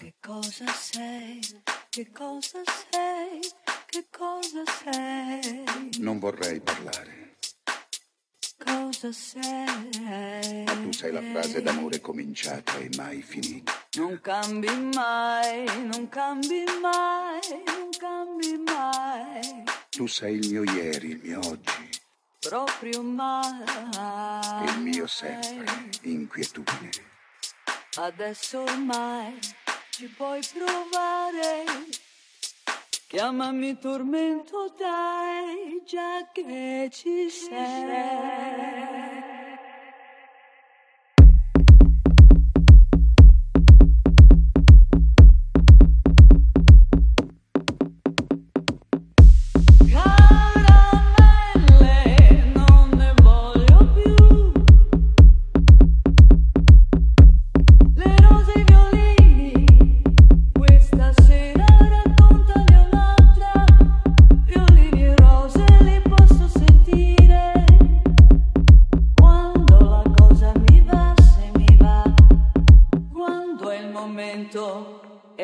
Che cosa sei? Che cosa sei? Che cosa sei? Non vorrei parlare. Cosa sei? Ma tu sei la frase d'amore cominciata e mai finita. Non cambi mai, non cambi mai, non cambi mai. Tu sei il mio ieri, il mio oggi Proprio mai. il mio sempre, inquietudine. Adesso ormai ci puoi provare. Chiamami tormento, dai, già che ci sei.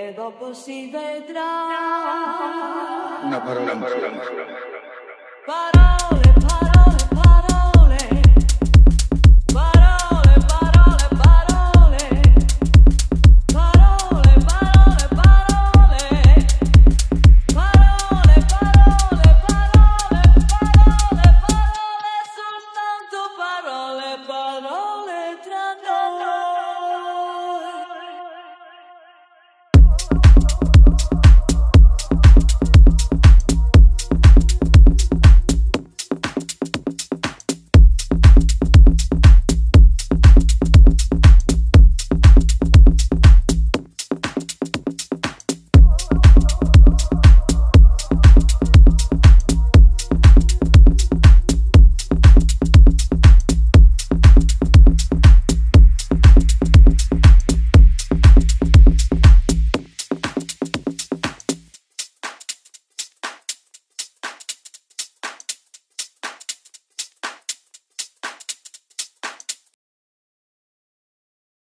Εδώ, πως, ή, δε, τρα. Να, πα, λα, μάσουλα.